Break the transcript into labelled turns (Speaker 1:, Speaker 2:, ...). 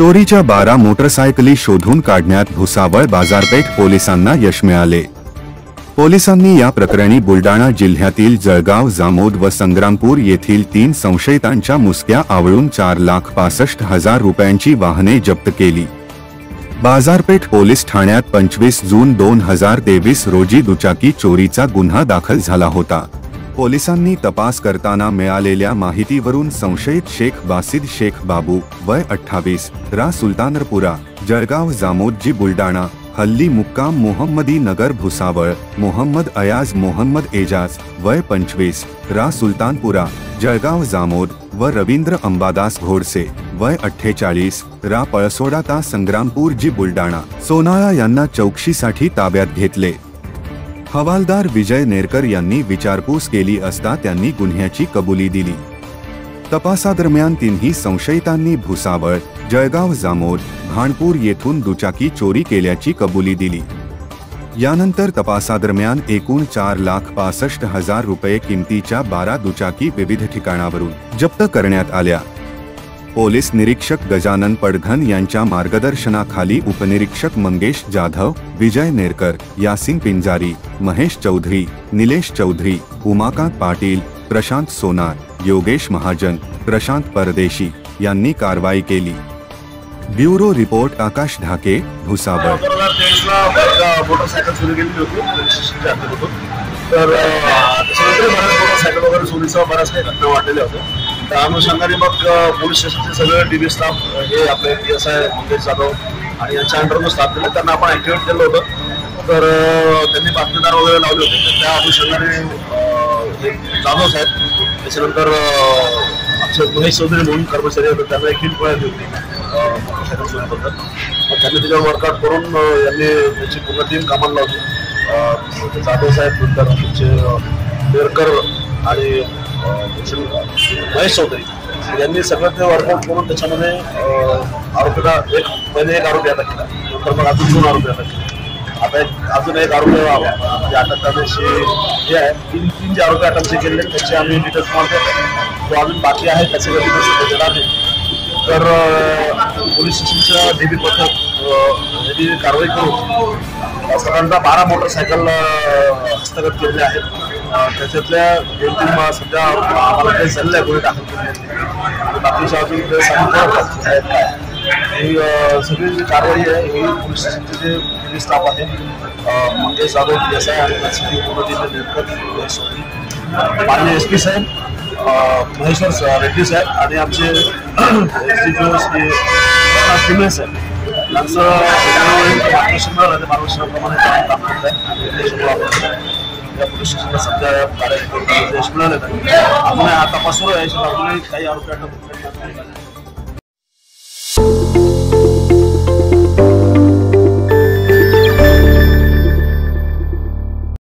Speaker 1: चोरीच्या बारा मोटरसायकली शोधून काढण्यात भुसावळ बाजारपेठ पोलिसांना यश मिळाले. पोलिसांनी या प्रकरणी बुलडाणा जिल्ह्यातील जळगाव जामोद व संग्रामपूर येथील तीन संशयितांच्या मुसक्या आवळून चार लाख पासष्ट हजार रुपयांची वाहने जप्त केली. बाजारपेठ पोलीस ठाण्यात पंचवीस जून दोन हजार तेवीस रोजी दुचाकी चोरीचा गुन्हा दाखल झाला होता. पोलिसांनी तपास करताना मिळालेल्या माहितीवरून संशयित शेख बासिद शेख बाबू वय अठ्ठावीस रा. सुलतानरपुरा जळगाव जामोदजी बुलडाणा हल्ली मुक्काम मोहम्मदी नगर भुसावळ मोहम्मद अयाज मोहम्मद एजाज वय पंचवीस रा. सुलतानपुरा जळगाव जामोद व रवींद्र अंबादास घोडसे वय अठ्ठेचाळीस रा. पळसोडा ता संग्रामपूर जी बुलडाणा सोनाळा यांना चौकशीसाठी ताब्यात घेतले. हवालदार विजय नेरकर यांनी विचारपूस केली असता त्यांनी गुन्ह्याची कबुली दिली. तपासादरम्यान तिन्ही संशयितांनी भुसावळ जळगाव जामोद भाणपूर येथून दुचाकी चोरी केल्याची कबुली दिली. यानंतर तपासादरम्यान एकूण चार लाख पासष्ट हजार रुपये किमतीच्या बारा दुचाकी विविध ठिकाणावरून जप्त करण्यात आल्या. पोलीस निरीक्षक गजानन पडघन यांच्या मार्गदर्शनाखाली उपनिरीक्षक मंगेश जाधव विजय नेरकर यासिन पिंजारी महेश चौधरी निलेश चौधरी उमाकांत पाटील प्रशांत सोनार योगेश महाजन प्रशांत परदेशी यांनी कारवाई केली. ब्युरो रिपोर्ट आकाश ढाके भुसावळ.
Speaker 2: मोटरसायकल सुरू केली होती तर सायकल वगैरे चोरीचा बऱ्याच काही घटना वाटलेल्या होत्या. त्या अनुषंगाने मग पोलीस स्टेशनचे सगळे डी बी स्टाफ हे आपले P S I Mangesh Jadhav आणि यांच्या अंडरनं स्टाफ दिले. त्यांना आपण ऍक्टिव्हेट केलं होतं. तर त्यांनी बातमीदार वगैरे लावले होते. तर त्या अनुषंगाने हे जाधव साहेब त्याच्यानंतर आमचे महेश चौधरी म्हणून कर्मचारी होते. त्यांना एक हिंट मिळाली होती मग त्यांनी त्याच्यावर वर्कआउट करून यांनी त्याची पूर्ण टीम कामाला लावली. जाधव साहेब नंतर आमचे बेरकर आणि महेश चौधरी यांनी सगळं ते वर्कआउट करून त्याच्यामध्ये आरोपीला एक पहिले एक आरोपी अटक केला. नंतर मग अजून दोन आरोपी अटक केले. आता एक अजून एक आरोपी म्हणजे अटक करण्याची हे आहे. तीन तीन जे आरोपी अटक जे केले त्याचे आम्ही डिटेल्स मारतो तो अजून बाकी आहे त्याचे डिटेल्स देणार नाही. तर पोलीस स्टेशनच्या डीबी पथक हे यांनी कारवाई करून साधारणतः बारा मोटरसायकल हस्तगत केलेल्या आहेत. त्याच्यातल्या दोन तीन सध्या आम्हाला काही झालेलं आहे कोणी दाखल केले बाकीच्या अजून ते सांगितलं आहेत ही सगळी जी कारवाई आहे ही पोलीस स्टेशनचे जे पोलीस स्टाफ आहे Mangesh Jadhav P S I आणि एसपी उपमजिल्हा नेरकर महेश माननीय एस पी साहेब महेश्वर रेड्डी साहेब आणि आमचे S D P Shri Pingale साहेब. यांचं मार्गदर्शनाप्रमाणे काम करत आहे निर्देश मिळाला. पोलीस स्टेशनला सध्या तपास सुरू आहे काही आरोपी अटक